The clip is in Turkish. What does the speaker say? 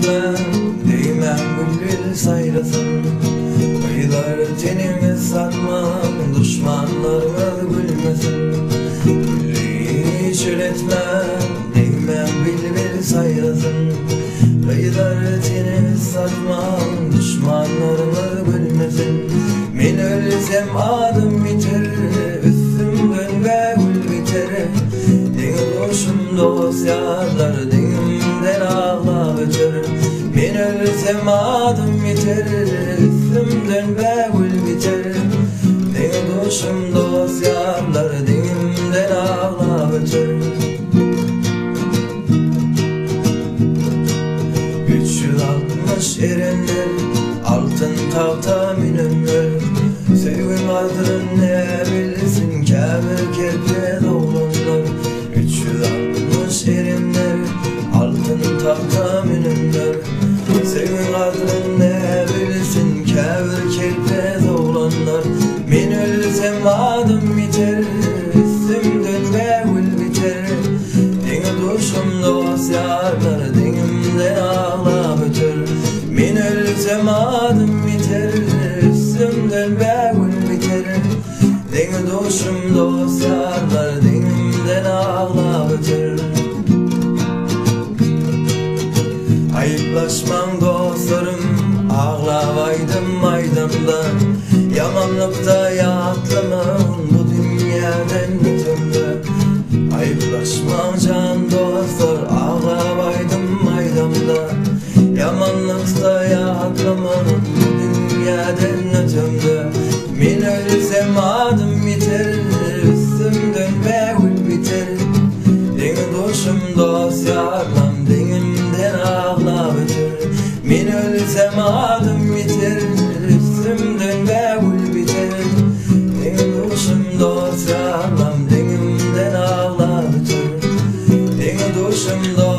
etme Değmem bülbül sayrasın Kıyılar tenimi satmam Düşmanlarımız gülmesin. Gülü hiç üretme Değmem bülbül sayrasın Kıyılar tenimi satmam Düşmanlarımız gülmesin. Men ölsem adım biter Üstümden ve gül biter Deniz hoşum dosyalar Denimden ağla öter Men ölsem adım biter Üstümden ve gül biter. Deniz hoşum dosyalar Denimden ağla öter Üç yüz altmış erenler Altın tahta minönler Altın tahta minönler Sevgim adını ne bilsin Kâbir kerpe oğlanlar Men ölsem adım biter Üstümden ve gül biter Deni duşum dosyalar Denimden ağla öter Men ölsem adım biter Üstümden ve gül biter Deni duşum dosyalar Denimden ağla Ayıplaşmam dostlarım Ağlavaydım maydanda. Yamanlıkta yatlamam Bu dünyadan ötümde Ayıplaşmam can dostlar Ağlavaydım maydanda. Yamanlıkta yatlamam Bu dünyadan ötümde Men ölsem adım biter Deni doşum dosyalam Denimden ağla öter Men ölsem adım biter Üstümden gül biter. Deni doşum dosyalam Denimden ağla dosyalar Denimden ağla